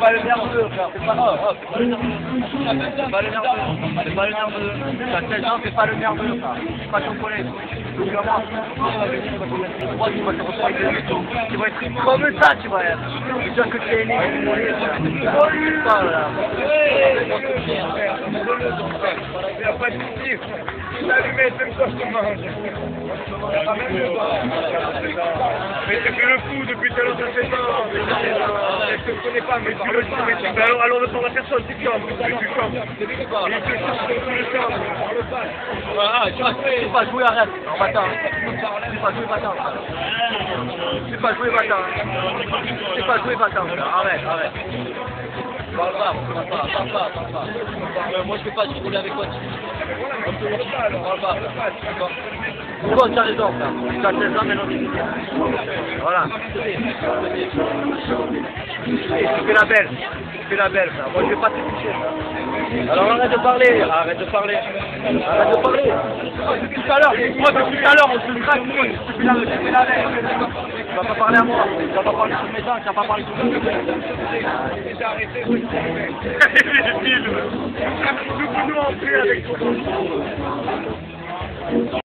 pas le nerveux. C'est pas, c'est pas le nerveux. C'est pas le nerveux. C'est pas le nerveux. T'as 16 ans, c'est pas le nerveux, frère. C'est pas ton collègue. Tu. Moi, tu vas Tu être comme ça, tu vas être. Tu vois que tu es né. C'est pas de. Mais tu le fou depuis ça fait pas. Je te connais pas, mais tu le sais. Tu fais alors, alors ne à personne, tu chantes. Tu chantes. Il te chante, tu le chantes. Ah, tu vas pas jouer, arrête. Bâtard. Tu pas jouer, bâtard. Tu pas jouer, bâtard. Tu pas jouer. Arrête, arrête. Parle pas, parle pas, parle pas, parle pas. Moi, je peux pas rigoler avec toi. Parle pas. Toi, tu as raison, frère. Tu as 16 ans, maintenant, tu Voilà. Tu fais la belle. Tu fais la belle. Moi, je vais pas te toucher. Alors, arrête de parler. Arrête de parler. Arrête de parler. Tout à l'heure, moi, tout à l'heure, on se craque, la belle. Tu vas pas parler à moi. Tu vas pas parler sur mes dents. Tu vas pas parler sur mes dents. Films. Nous.